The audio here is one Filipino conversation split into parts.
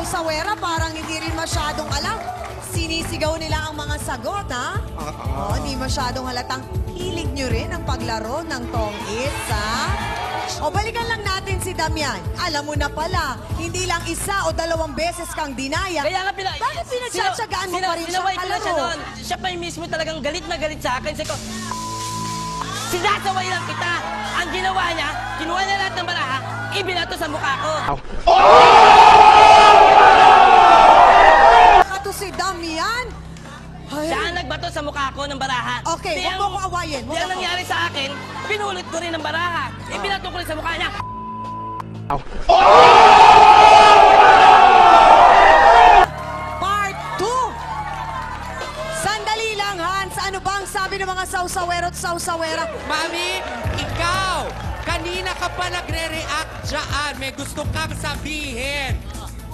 sausawera parang hindi rin masyadong alam. Sinisigaw nila ang mga sagot, ha? Oo, hindi masyadong halatang hilig nyo rin ang paglaro ng tong its, ha? O balikan lang natin si Damian. Alam mo na pala, hindi lang isa o dalawang beses kang dinaya. Kaya nga pina... Bakit pinagtsatsagaan mo pa rin siya Sinaway ko na siya noon. Siya pa yung mismo talagang galit na galit sa akin. Sabi ko, sinasaway lang kita. Ang ginawa niya, kinuha niya lahat ng baraha, ibinato sa mukha ko. Baka Damian. Ay. Siya ang nagbato sa mukha ko ng baraha. Okay, Di huwag mo ko awayin. Huwag ko- nangyari sa akin, pinulot ko rin ng baraha. Ibinato ko rin sa mukha niya. Part 2. Sandali lang, Hans. Ano bang sabi ng mga sausawero at sausawera? Mami, ikaw, kanina ka pa nagre-react dyan. May gusto kang sabihin.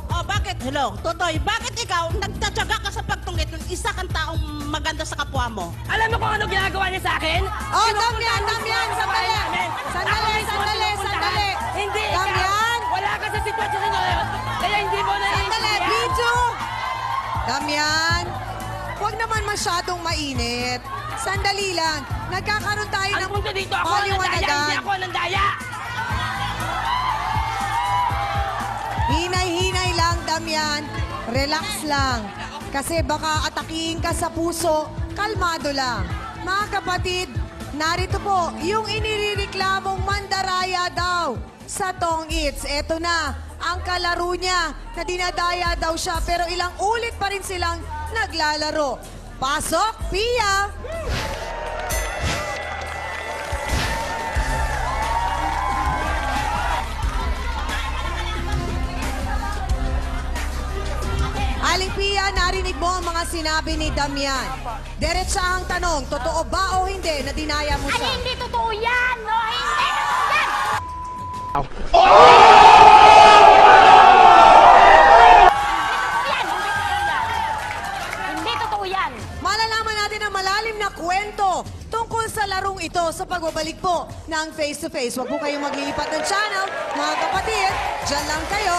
Oh, bakit? Hello, Totoy, bakit ikaw nagtatyaga isa kang taong maganda sa kapwa mo? Alam mo kung ano ginagawa niya sa akin? Oh, Damian, Damian, sandali. Sandali, sandali, sandali. Hindi ikaw. Damian. Wala ka sa sitwasyon na yun. Kaya hindi mo na Sandali, video. Damian, huwag naman masyadong mainit. Sandali lang. Nagkakaroon tayo Ang ng punto dito, ako ang nandaya, hindi ako ang nandaya. Hinay-hinay lang, Damian. Relax lang. Kasi baka atakihin ka sa puso, kalmado lang. Mga kapatid, narito po yung inirereklamong mandaraya daw sa Tong Eats. Eto na, ang kalaro niya na dinadaya daw siya pero ilang ulit pa rin silang naglalaro. Pasok, Pia! Narinig mo ang mga sinabi ni Damian. Diretsahang tanong, totoo ba o hindi na dinaya mo siya? hindi totoo yan? No, hindi totoo yan! Yan, hindi totoo yan. Hindi totoo yan. Malalaman natin ang malalim na kwento tungkol sa larong ito sa pagbabalik po ng face-to-face. Huwag po kayong maglilipat ng channel. Mga kapatid, dyan lang kayo.